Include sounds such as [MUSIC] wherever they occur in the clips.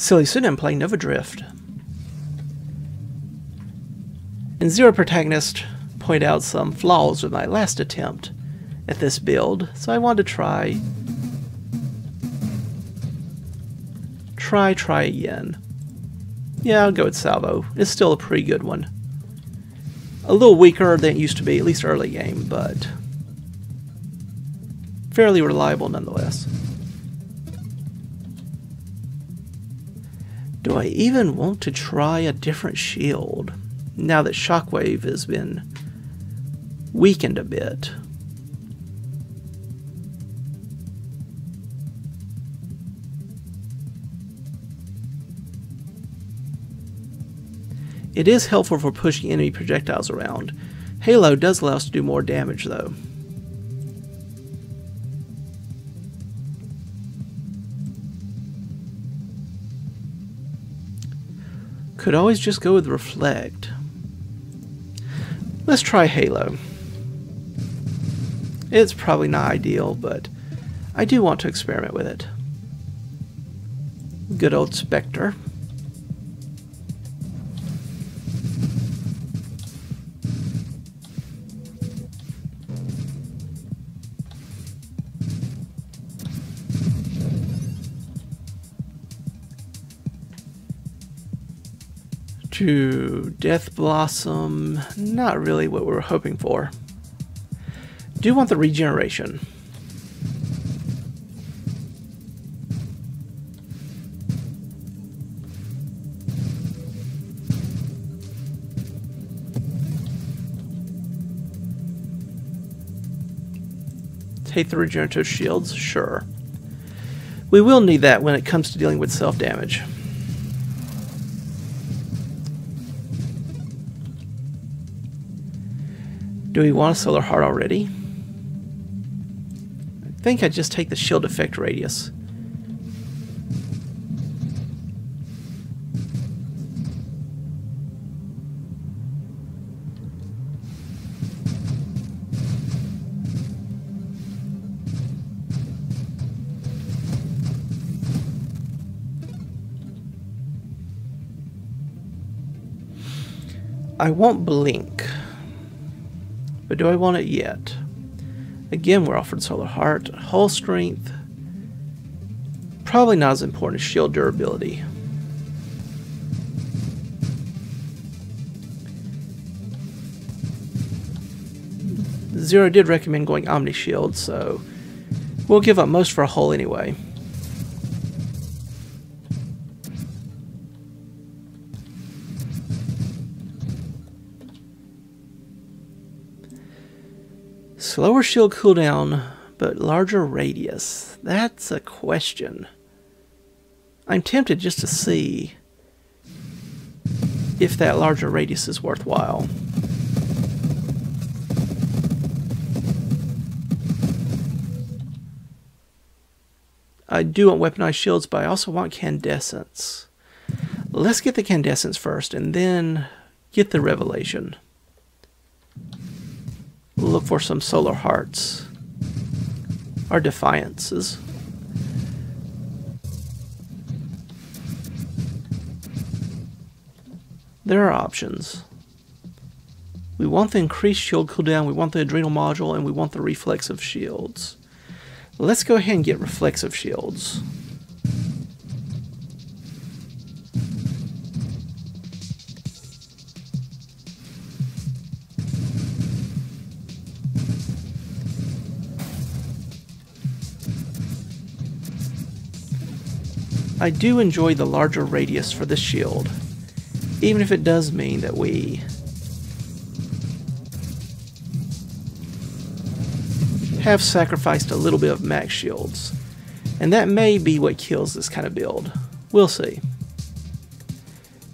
Silly Sin playing Nova Drift. And xeroprotagonist point out some flaws with my last attempt at this build, so I wanted to try try try again. Yeah, I'll go with Salvo. It's still a pretty good one. A little weaker than it used to be, at least early game, but fairly reliable nonetheless. Do I even want to try a different shield now that Shockwave has been weakened a bit? It is helpful for pushing enemy projectiles around. Halo does allow us to do more damage though. Could always just go with Reflect. Let's try Halo. It's probably not ideal, but I do want to experiment with it. Good old Spectre. To Death Blossom. Not really what we were hoping for. Do want the regeneration. Take the regenerative shields? Sure. We will need that when it comes to dealing with self-damage. Do we want a solar heart already? I think I just take the shield effect radius. I won't blink. But do I want it yet? Again, we're offered Solar Heart, Hull Strength. Probably not as important as Shield Durability. Xero did recommend going Omni Shield, so we'll give up most for a hull anyway. Slower shield cooldown, but larger radius. That's a question. I'm tempted just to see if that larger radius is worthwhile. I do want weaponized shields, but I also want candescence. Let's get the candescence first, and then get the revelation look for some solar hearts Our defiances. There are options. We want the increased shield cooldown, we want the adrenal module, and we want the reflexive shields. Let's go ahead and get reflexive shields. I do enjoy the larger radius for the shield, even if it does mean that we have sacrificed a little bit of max shields. And that may be what kills this kind of build. We'll see.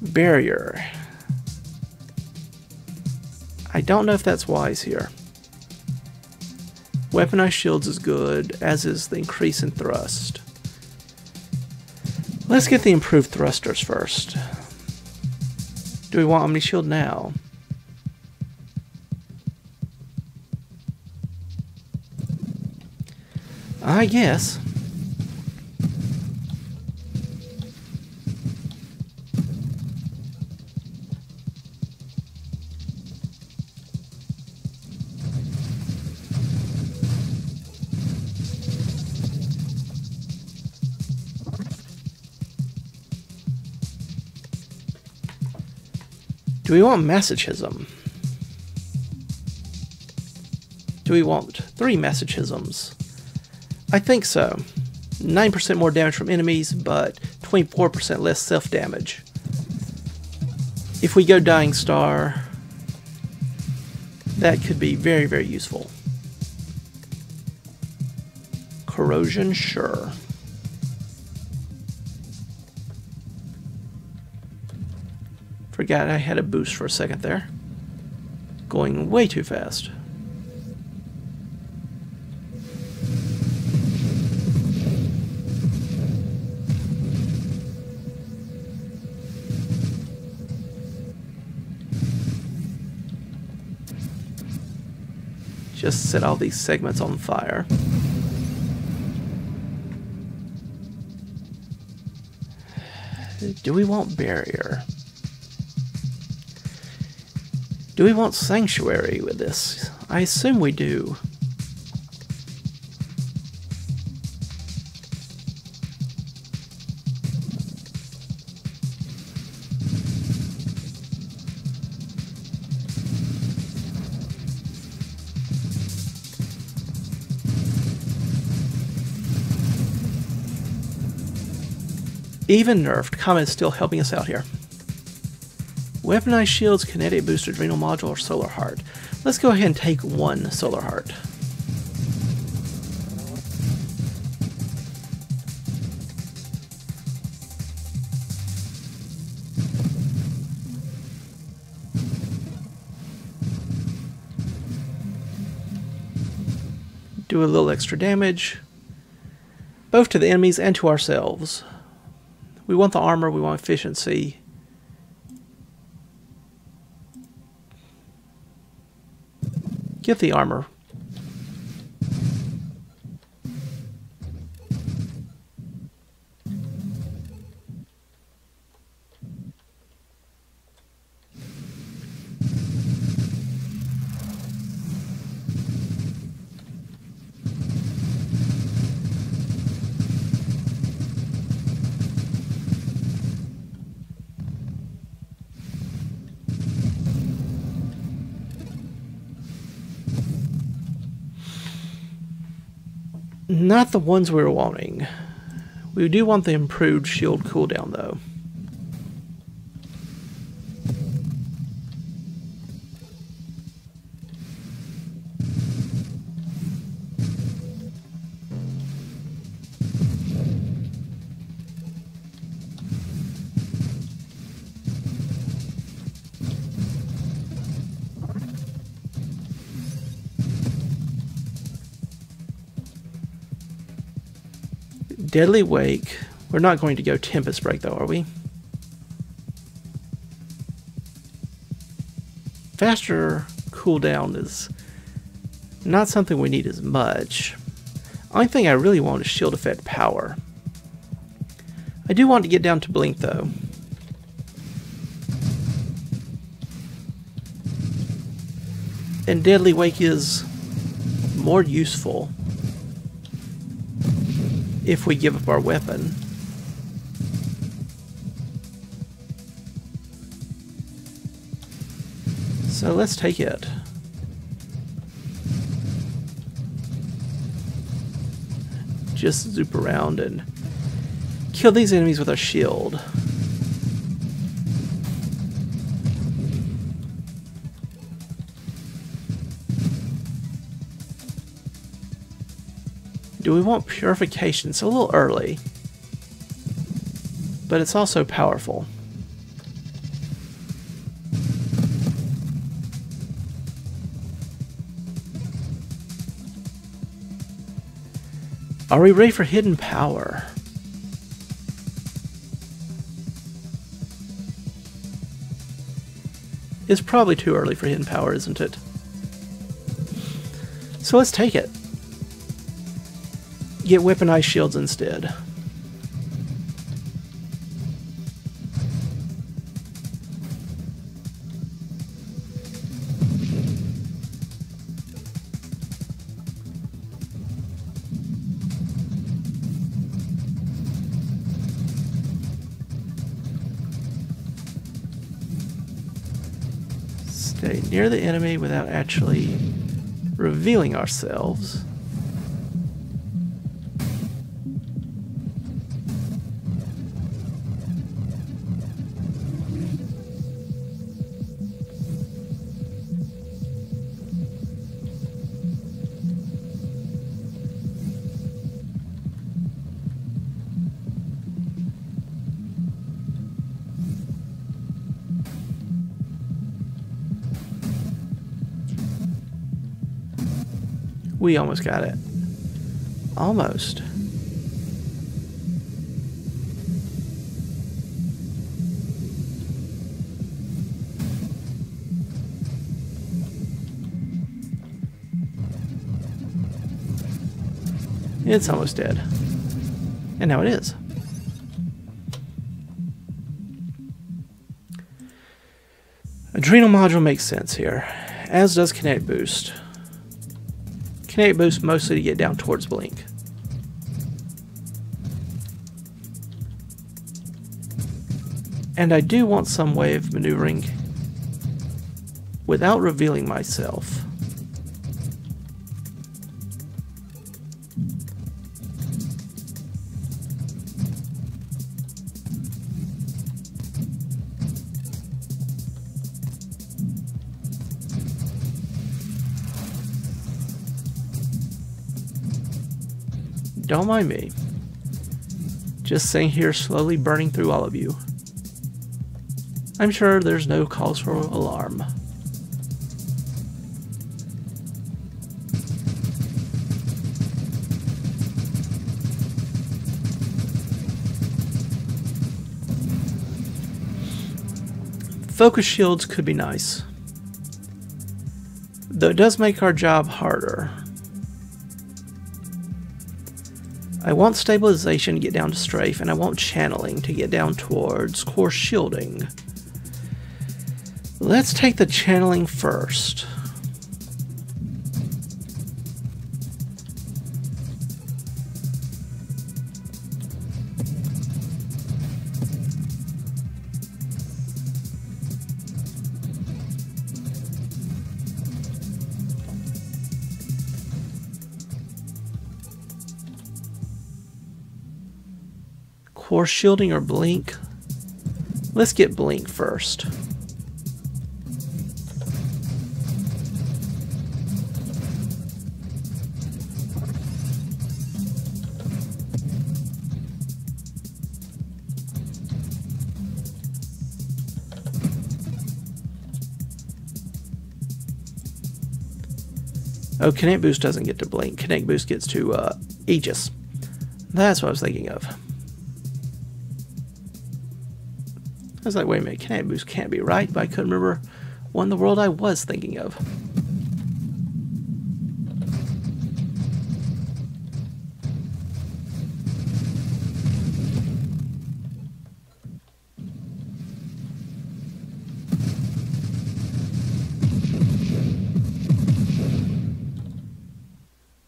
Barrier. I don't know if that's wise here. Weaponized shields is good, as is the increase in thrust. Let's get the improved thrusters first. Do we want Omni Shield now? I guess. We want Masochism? Do we want three Masochisms? I think so. 9% more damage from enemies, but 24% less self damage. If we go Dying Star, that could be very, very useful. Corrosion, sure. Forgot I had a boost for a second there. Going way too fast. Just set all these segments on fire. Do we want barrier? We want sanctuary with this? I assume we do. Even nerfed, Comet is still helping us out here. Weaponized shields, kinetic booster, adrenal module, or solar heart. Let's go ahead and take one solar heart. Do a little extra damage, both to the enemies and to ourselves. We want the armor, we want efficiency. Get the armor. Not the ones we were wanting. We do want the improved shield cooldown though. Deadly Wake. We're not going to go Tempest Break though, are we? Faster cooldown is not something we need as much. Only thing I really want is shield effect power. I do want to get down to blink though. And Deadly Wake is more useful if we give up our weapon. So let's take it. Just zoop around and kill these enemies with our shield. Do we want purification? It's a little early. But it's also powerful. Are we ready for hidden power? It's probably too early for hidden power, isn't it? So let's take it get weaponized shields instead. Stay near the enemy without actually revealing ourselves. We almost got it. Almost. It's almost dead. And now it is. Adrenal module makes sense here, as does Kinetic Boost. Kinetic Boost mostly to get down towards Blink. And I do want some way of maneuvering without revealing myself. Don't mind me. Just sitting here slowly burning through all of you. I'm sure there's no cause for alarm. Focus shields could be nice. Though it does make our job harder. I want stabilization to get down to strafe, and I want channeling to get down towards core shielding. Let's take the channeling first. Core shielding or blink? Let's get blink first. Oh, Kinetic Boost doesn't get to Blink. Kinetic Boost gets to uh, Aegis. That's what I was thinking of. Was like, wait a minute, Kinetic Boost can't be right, but I couldn't remember what in the world I was thinking of.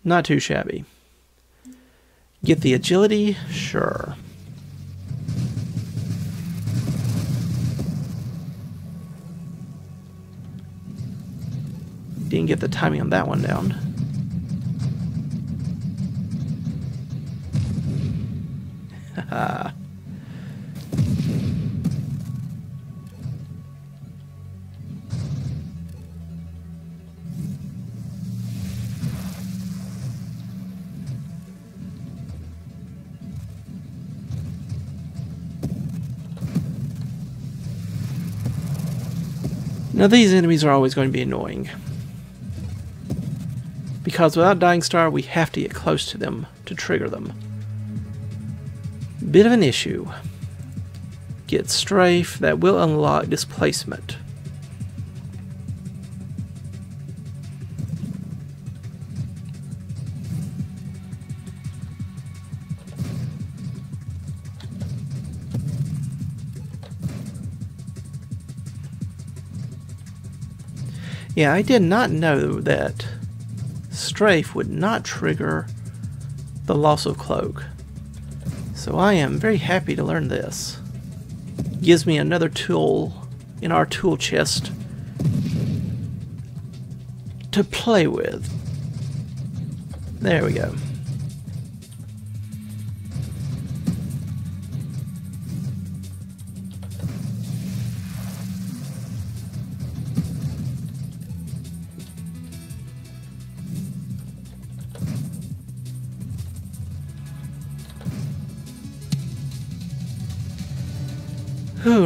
Not too shabby. Get the agility? Sure. Timing on that one down. [LAUGHS] Now these enemies are always going to be annoying. Because without Dying Star, we have to get close to them to trigger them. Bit of an issue. Get Strafe, that will unlock Displacement. Yeah, I did not know that Strafe would not trigger the loss of cloak. So I am very happy to learn this. Gives me another tool in our tool chest to play with. There we go.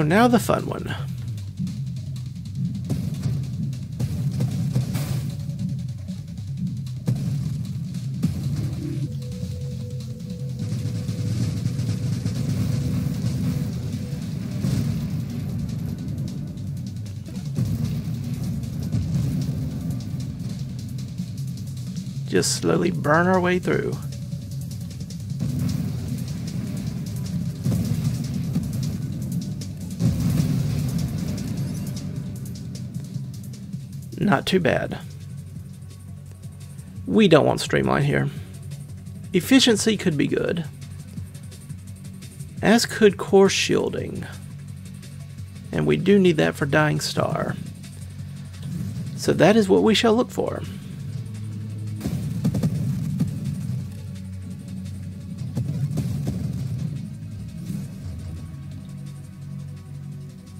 Ooh, now the fun one. Just slowly burn our way through. Not too bad. We don't want streamline here. Efficiency could be good. As could core shielding. And we do need that for Dying Star. So that is what we shall look for.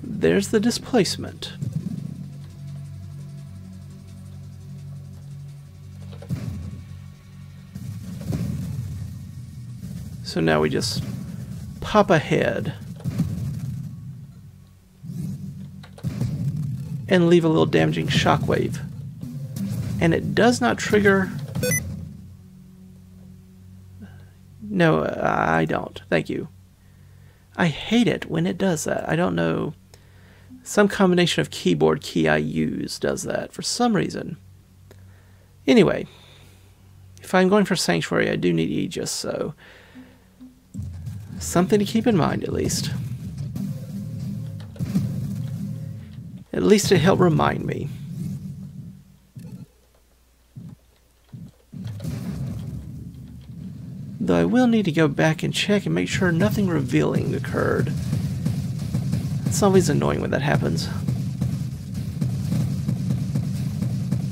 There's the displacement. So now we just pop ahead and leave a little damaging shockwave. And it does not trigger... No, uh, I don't. Thank you. I hate it when it does that. I don't know. Some combination of keyboard key I use does that for some reason. Anyway, if I'm going for Sanctuary, I do need Aegis, so Something to keep in mind, at least. At least it helped remind me. Though I will need to go back and check and make sure nothing revealing occurred. It's always annoying when that happens.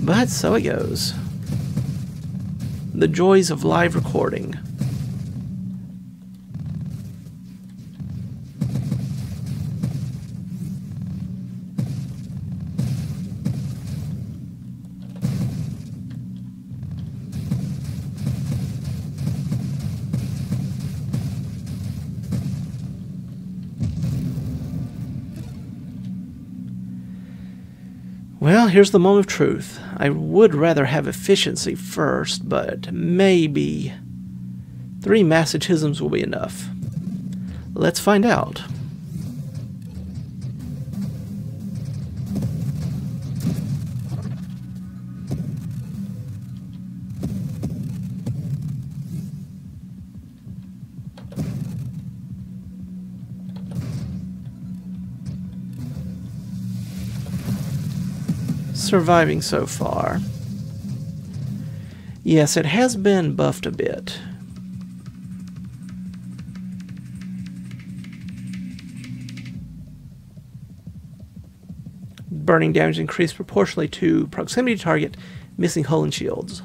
But so it goes. The joys of live recording. Here's the moment of truth. I would rather have efficiency first, but maybe three masochisms will be enough. Let's find out. Surviving so far. Yes, it has been buffed a bit. Burning damage increased proportionally to proximity to target, missing hull and shields.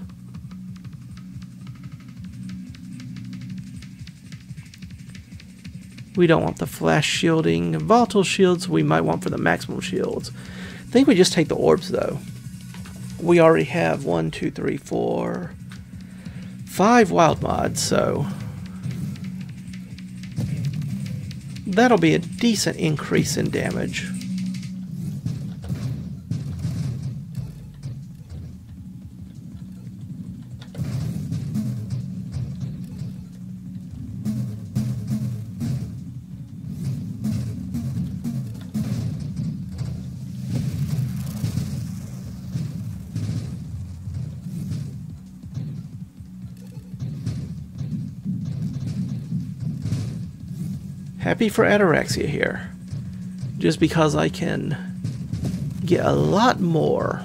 We don't want the flash shielding. Volatile shields we might want for the maximum shields think we just take the orbs, though. We already have one, two, three, four, five wild mods, so that'll be a decent increase in damage. Happy for Ataraxia here. Just because I can get a lot more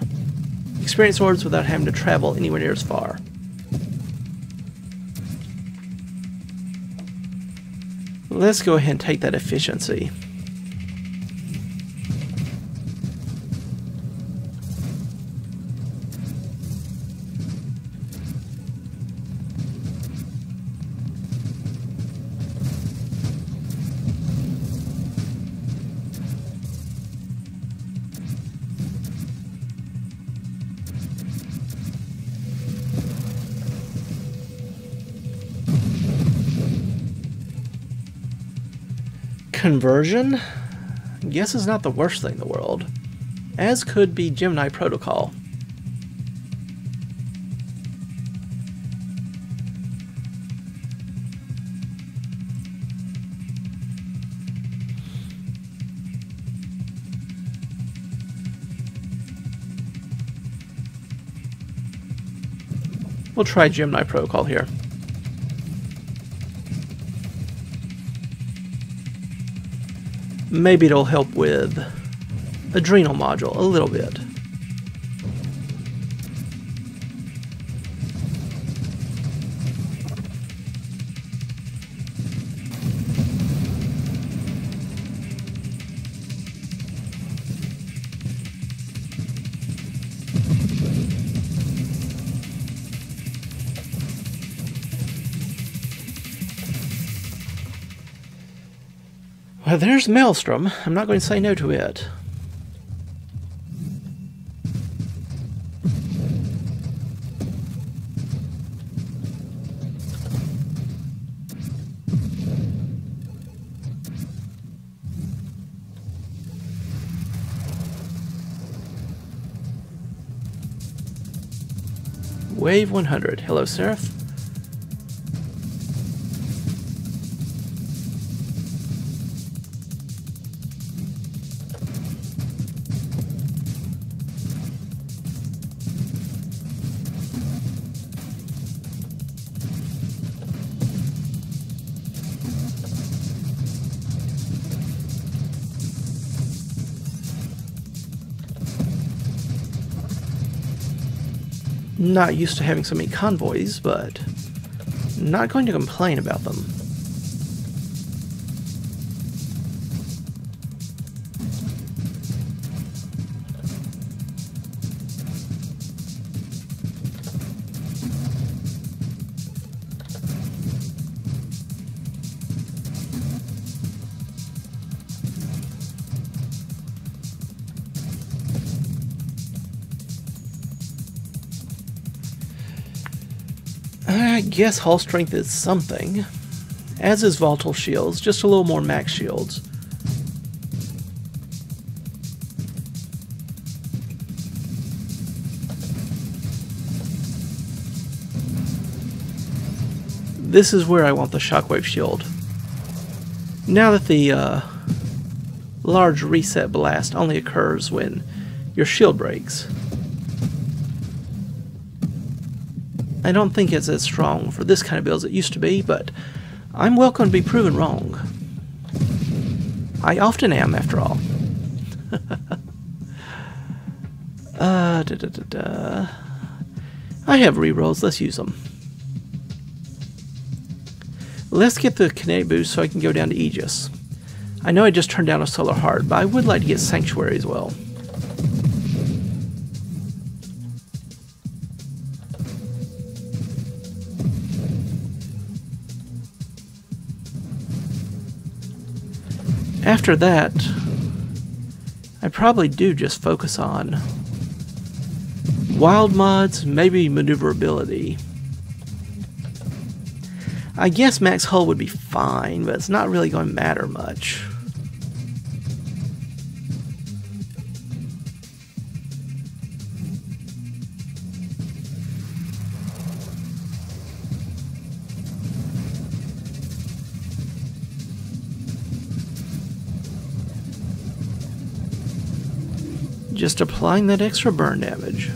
experience orbs without having to travel anywhere near as far. Let's go ahead and take that efficiency. Conversion? Guess is not the worst thing in the world. As could be Gemini Protocol. We'll try Gemini Protocol here. Maybe it'll help with adrenal module a little bit. There's Maelstrom. I'm not going to say no to it. Wave 100. Hello, Seraph. Not used to having so many convoys, but not going to complain about them. Guess hull strength is something. As is volatile shields, just a little more max shields. This is where I want the shockwave shield. Now that the uh, large reset blast only occurs when your shield breaks. I don't think it's as strong for this kind of build as it used to be, but I'm welcome to be proven wrong. I often am, after all. [LAUGHS] uh, da, da, da. I have rerolls, let's use them. Let's get the kinetic boost so I can go down to Aegis. I know I just turned down a Solar Heart, but I would like to get Sanctuary as well. After that, I probably do just focus on wild mods, maybe maneuverability. I guess max hull would be fine, but it's not really going to matter much. Just applying that extra burn damage.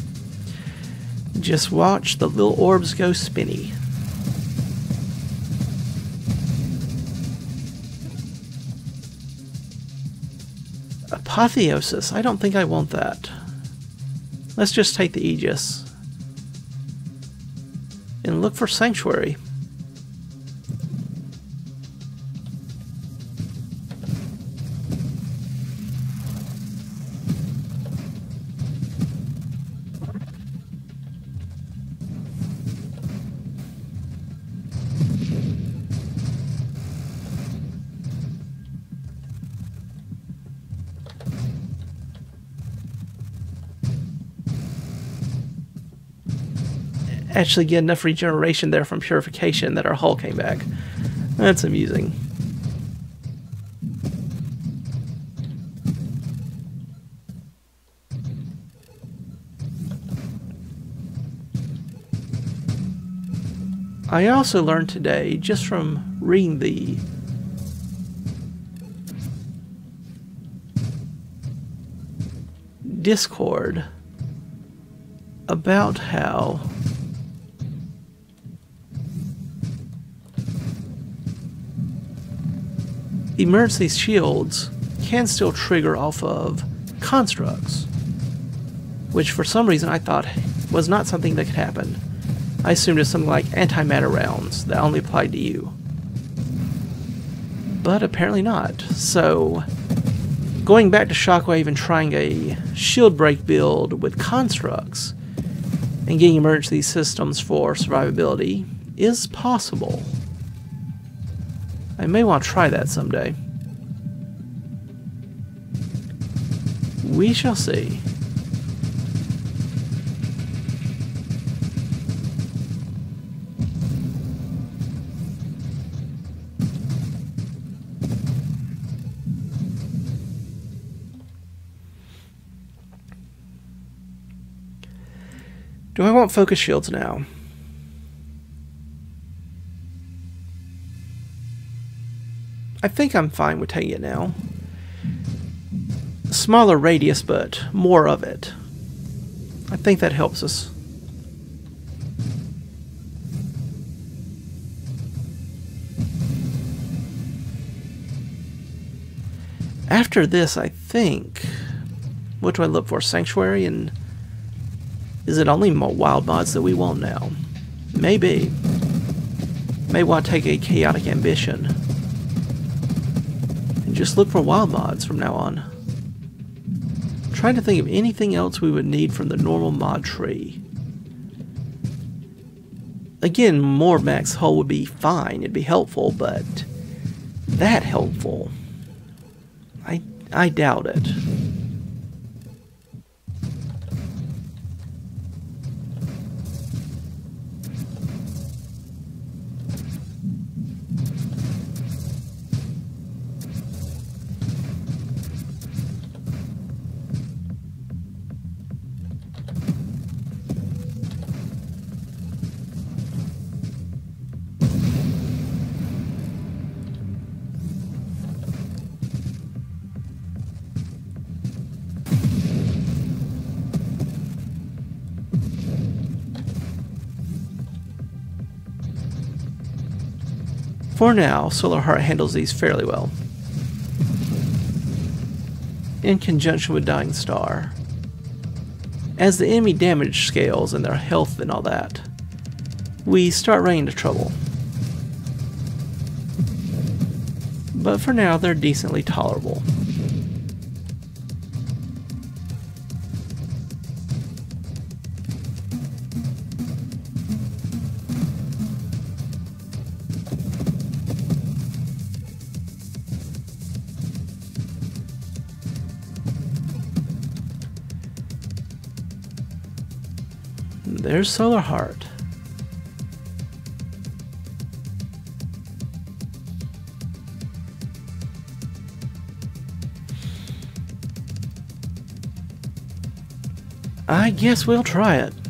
[LAUGHS] Just watch the little orbs go spinny. Apotheosis. I don't think I want that. Let's just take the Aegis. And look for Sanctuary. Actually get enough regeneration there from purification that our hull came back. That's amusing. I also learned today, just from reading the Discord, about how emergency shields can still trigger off of constructs, which for some reason I thought was not something that could happen. I assumed it's something like antimatter rounds that only applied to you. But apparently not. So, going back to Shockwave and trying a shield break build with constructs and getting emergency systems for survivability is possible. I may want to try that someday. We shall see. Do I want focus shields now? I think I'm fine with it now. Smaller radius, but more of it. I think that helps us. After this, I think... What do I look for? Sanctuary and is it only wild mods that we want now? Maybe. May want to take a chaotic ambition. Just look for wild mods from now on. I'm trying to think of anything else we would need from the normal mod tree. Again, more max hull would be fine, it'd be helpful, but that helpful? I I doubt it. For now, Solar Heart handles these fairly well. In conjunction with Dying Star. As the enemy damage scales and their health and all that, we start running into trouble. But for now, they're decently tolerable. There's Solar Heart. I guess we'll try it.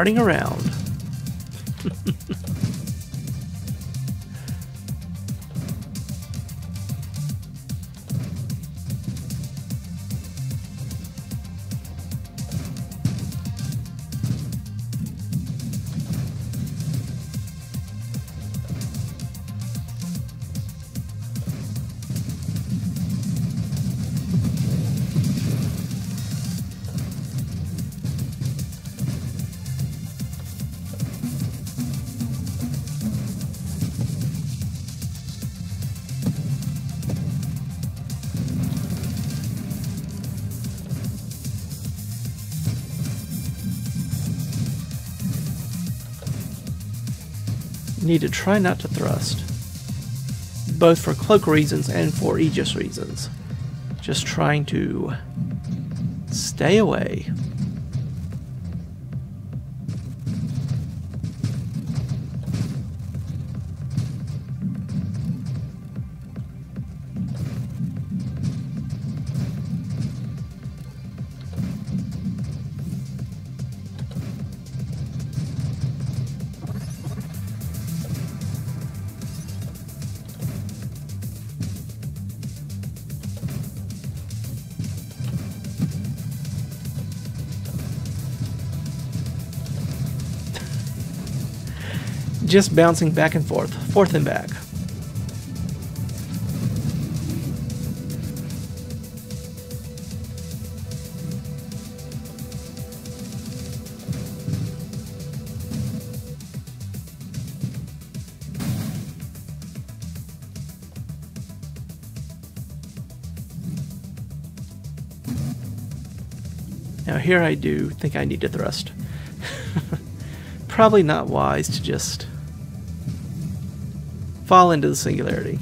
Darting around. Need to try not to thrust. Both for cloak reasons and for Aegis reasons. Just trying to stay away. Just bouncing back and forth, forth and back. Now here I do think I need to thrust. [LAUGHS] Probably not wise to just fall into the singularity.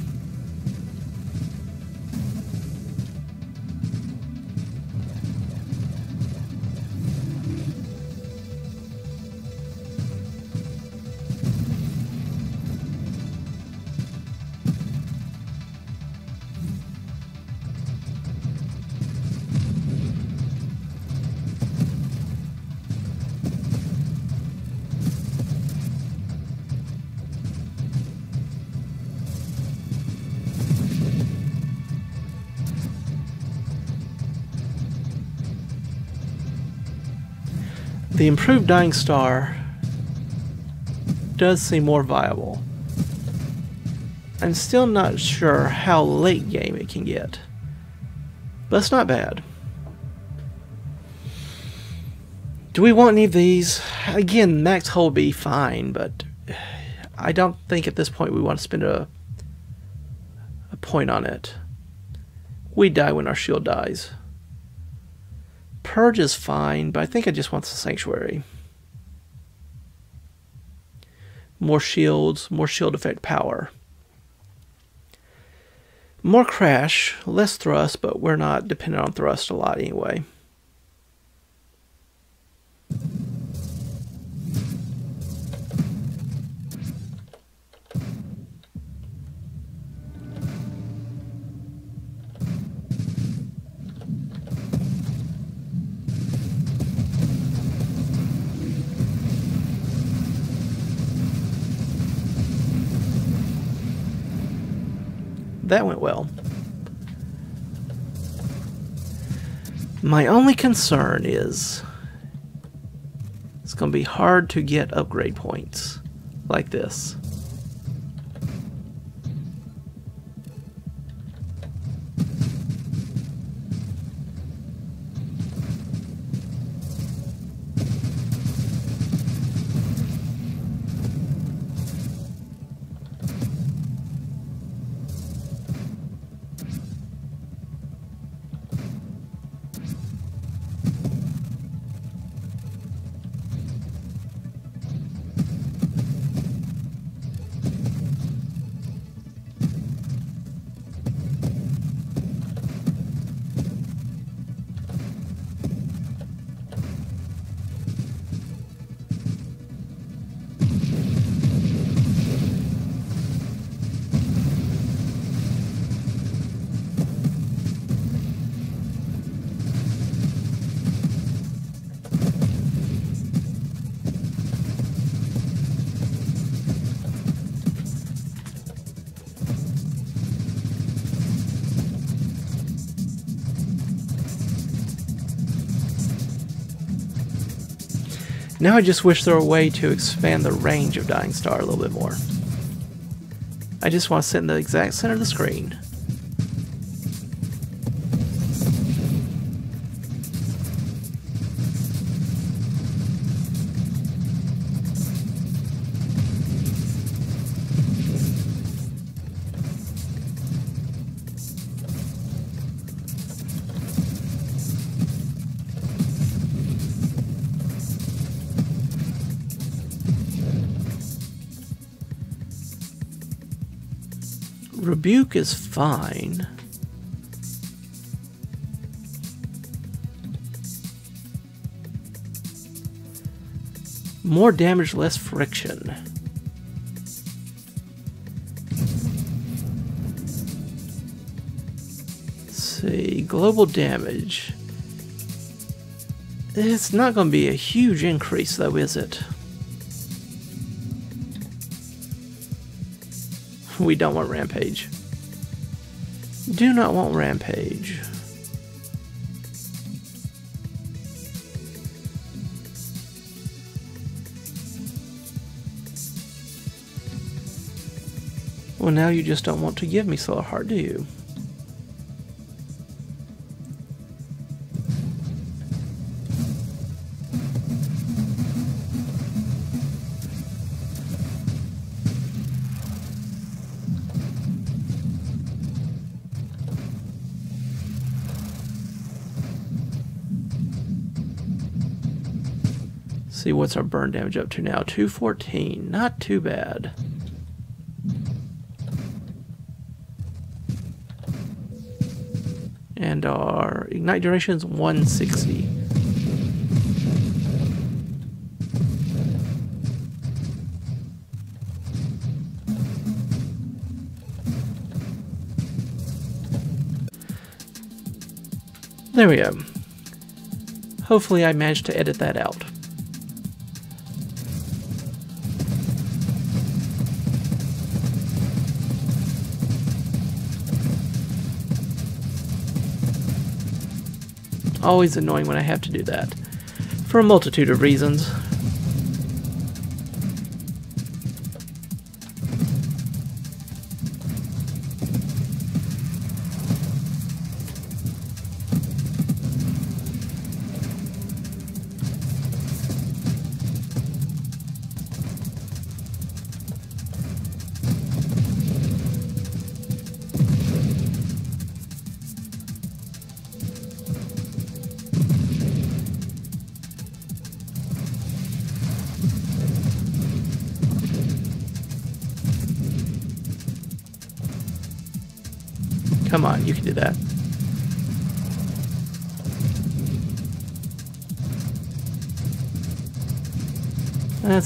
The improved Dying Star does seem more viable. I'm still not sure how late game it can get. But it's not bad. Do we want any of these? Again, max hull be fine, but I don't think at this point we want to spend a, a point on it. We die when our shield dies. Purge is fine, but I think I just want the Sanctuary. More shields, more shield effect power. More crash, less thrust, but we're not dependent on thrust a lot anyway. That went well. My only concern is it's going to be hard to get upgrade points like this. Now I just wish there were a way to expand the range of Dying Star a little bit more. I just want to sit in the exact center of the screen. Rebuke is fine. More damage, less friction. Let's see, global damage. It's not going to be a huge increase though, is it? We don't want Rampage. Do not want Rampage. Well, now you just don't want to give me Solar Heart, do you? See what's our burn damage up to now? 214. Not too bad. And our ignite duration is 160. There we go. Hopefully I managed to edit that out. Always annoying when I have to do that. For a multitude of reasons.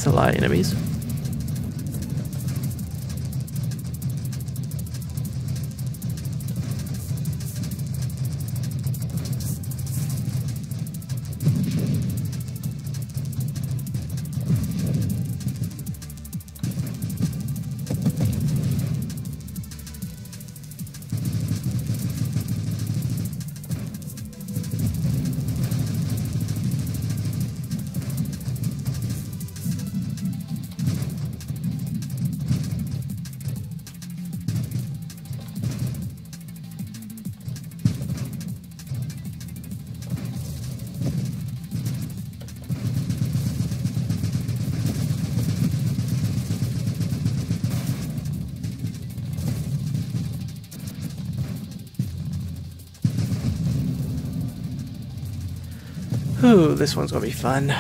A lot of enemies. Ooh, this one's gonna be fun.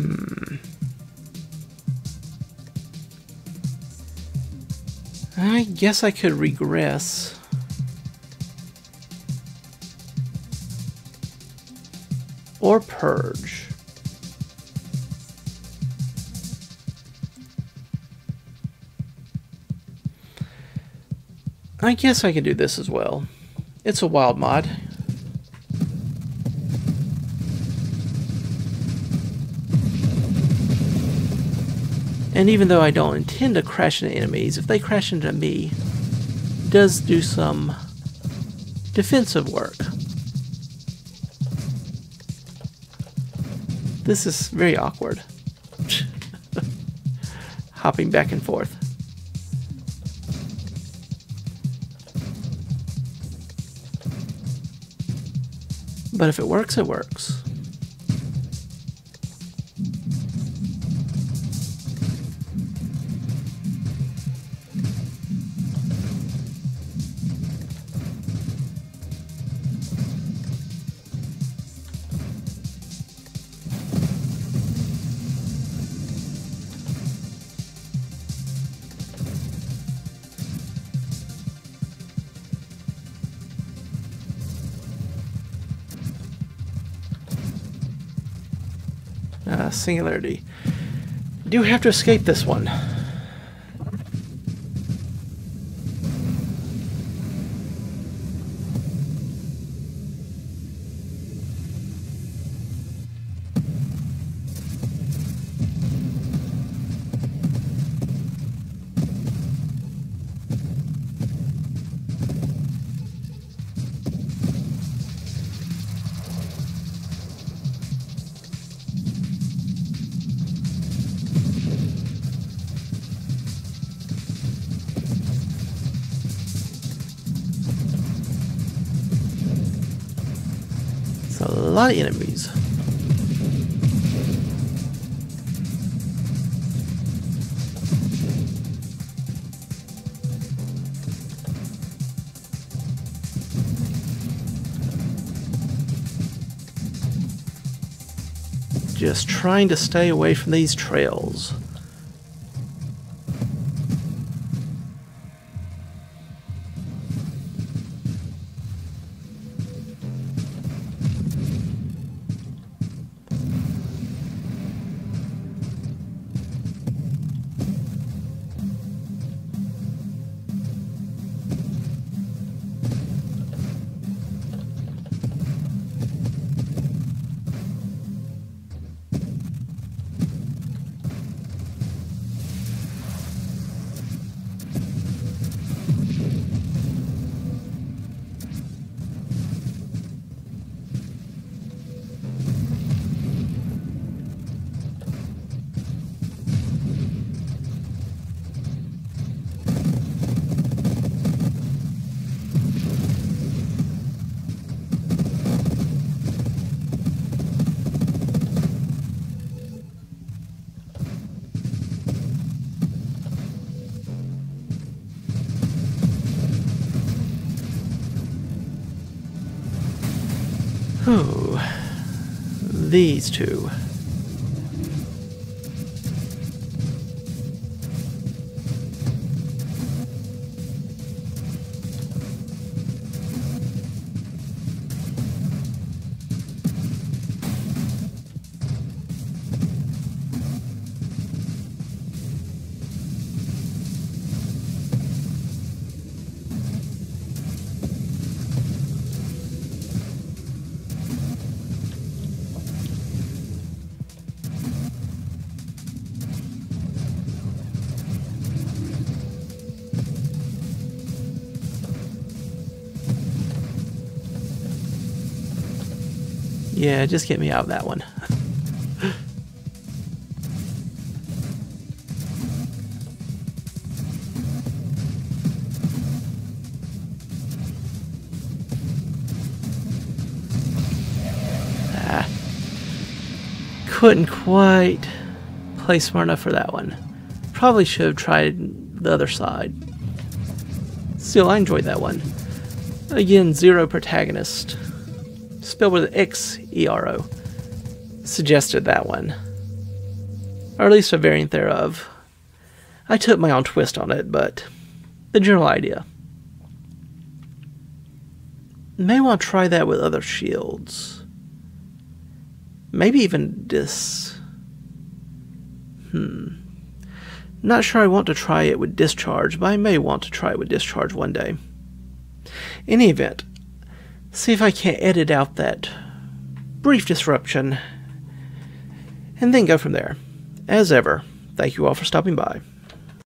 Hmm. I guess I could regress. Or purge. I guess I can do this as well. It's a wild mod. And even though I don't intend to crash into enemies, if they crash into me, does do some defensive work. This is very awkward. [LAUGHS] Hopping back and forth. But if it works, it works. Singularity. Do have to escape this one. Just trying to stay away from these trails. These two. Yeah, just get me out of that one. ah. Couldn't quite play smart enough for that one. Probably should have tried the other side. Still, I enjoyed that one. Again, xeroprotagonist spelled with X E R O, suggested that one. Or at least a variant thereof. I took my own twist on it, but the general idea. May want to try that with other shields. Maybe even dis. Hmm. Not sure I want to try it with discharge, but I may want to try it with discharge one day. In any event, see if I can't edit out that brief disruption and then go from there. As ever, thank you all for stopping by.